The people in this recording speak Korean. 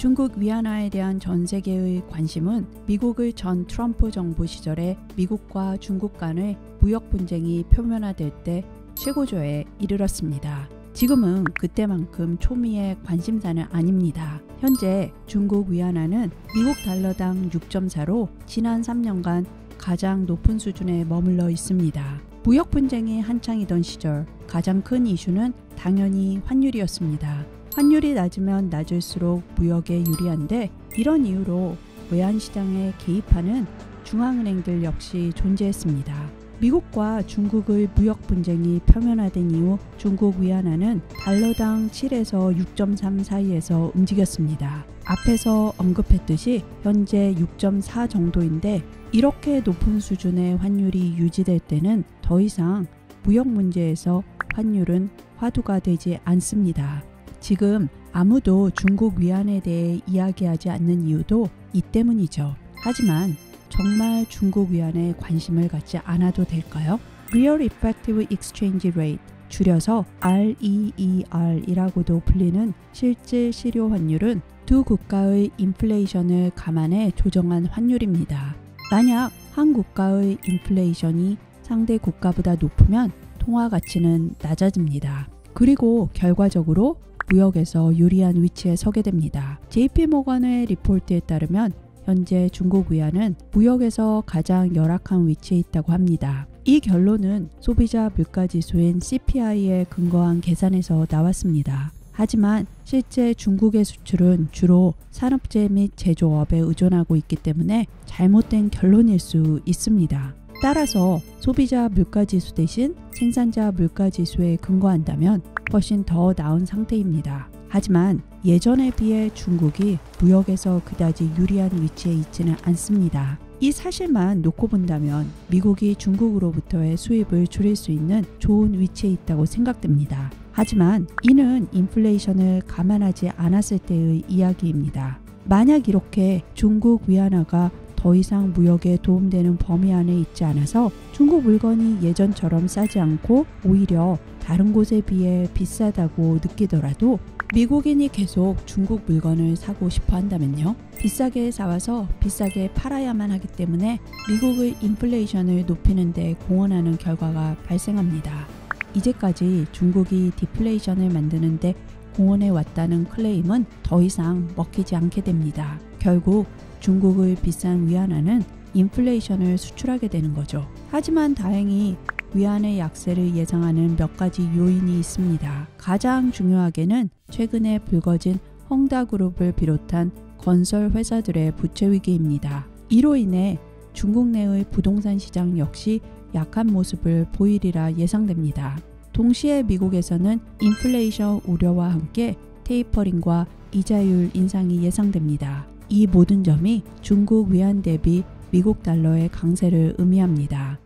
중국 위안화에 대한 전 세계의 관심은 미국의 전 트럼프 정부 시절에 미국과 중국 간의 무역 분쟁이 표면화될 때 최고조에 이르렀습니다. 지금은 그때만큼 초미의 관심사는 아닙니다. 현재 중국 위안화는 미국 달러당 6.4로 지난 3년간 가장 높은 수준에 머물러 있습니다. 무역 분쟁이 한창이던 시절 가장 큰 이슈는 당연히 환율이었습니다. 환율이 낮으면 낮을수록 무역에 유리한데 이런 이유로 외환시장에 개입하는 중앙은행들 역시 존재했습니다. 미국과 중국의 무역 분쟁이 표면화된 이후 중국 위안화는 달러당 7에서 6.3 사이에서 움직였습니다. 앞에서 언급했듯이 현재 6.4 정도인데 이렇게 높은 수준의 환율이 유지될 때는 더 이상 무역 문제에서 환율은 화두가 되지 않습니다. 지금 아무도 중국 위안에 대해 이야기하지 않는 이유도 이 때문이죠. 하지만 정말 중국 위안에 관심을 갖지 않아도 될까요? Real Effective Exchange Rate 줄여서 REER이라고도 불리는 실질 실효 환율은 두 국가의 인플레이션을 감안해 조정한 환율입니다. 만약 한 국가의 인플레이션이 상대 국가보다 높으면 통화 가치는 낮아집니다. 그리고 결과적으로 무역에서 유리한 위치에 서게 됩니다. JP 모건의 리포트에 따르면 현재 중국 위안은 무역에서 가장 열악한 위치에 있다고 합니다. 이 결론은 소비자 물가 지수인 CPI에 근거한 계산에서 나왔습니다. 하지만 실제 중국의 수출은 주로 산업재 및 제조업에 의존하고 있기 때문에 잘못된 결론일 수 있습니다. 따라서 소비자 물가지수 대신 생산자 물가지수에 근거한다면 훨씬 더 나은 상태입니다. 하지만 예전에 비해 중국이 무역에서 그다지 유리한 위치에 있지는 않습니다. 이 사실만 놓고 본다면 미국이 중국으로부터의 수입을 줄일 수 있는 좋은 위치에 있다고 생각됩니다. 하지만 이는 인플레이션을 감안하지 않았을 때의 이야기입니다. 만약 이렇게 중국 위안화가 더 이상 무역에 도움되는 범위 안에 있지 않아서 중국 물건이 예전처럼 싸지 않고 오히려 다른 곳에 비해 비싸다고 느끼더라도 미국인이 계속 중국 물건을 사고 싶어 한다면요. 비싸게 사와서 비싸게 팔아야만 하기 때문에 미국의 인플레이션을 높이는 데 공헌하는 결과가 발생합니다. 이제까지 중국이 디플레이션을 만드는데 공헌해 왔다는 클레임은 더 이상 먹히지 않게 됩니다. 결국 중국의 비싼 위안화는 인플레이션을 수출하게 되는 거죠. 하지만 다행히 위안의 약세를 예상하는 몇 가지 요인이 있습니다. 가장 중요하게는 최근에 불거진 헝다그룹을 비롯한 건설 회사들의 부채 위기입니다. 이로 인해 중국 내의 부동산 시장 역시 약한 모습을 보이리라 예상됩니다. 동시에 미국에서는 인플레이션 우려와 함께 테이퍼링과 이자율 인상이 예상됩니다. 이 모든 점이 중국 위안 대비 미국 달러의 강세를 의미합니다.